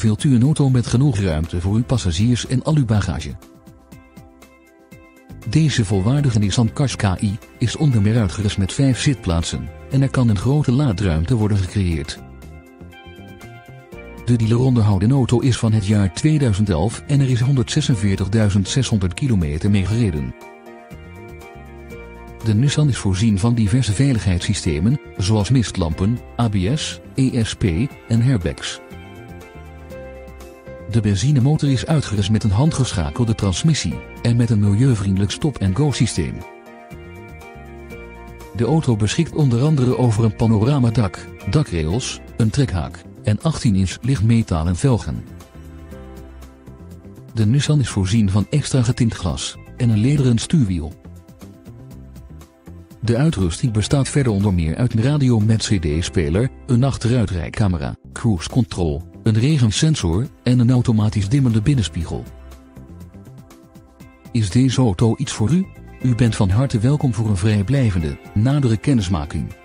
Wilt u een auto met genoeg ruimte voor uw passagiers en al uw bagage? Deze volwaardige Nissan Qashqai is onder meer uitgerust met 5 zitplaatsen en er kan een grote laadruimte worden gecreëerd. De dealer onderhouden auto is van het jaar 2011 en er is 146.600 kilometer mee gereden. De Nissan is voorzien van diverse veiligheidssystemen, zoals mistlampen, ABS, ESP en airbags. De benzinemotor is uitgerust met een handgeschakelde transmissie en met een milieuvriendelijk stop-and-go systeem. De auto beschikt onder andere over een panoramadak, dakrails, een trekhaak en 18-inch lichtmetalen velgen. De Nissan is voorzien van extra getint glas en een lederen stuurwiel. De uitrusting bestaat verder onder meer uit een radio met cd-speler, een achteruitrijcamera, cruise control, een regensensor en een automatisch dimmende binnenspiegel. Is deze auto iets voor u? U bent van harte welkom voor een vrijblijvende, nadere kennismaking.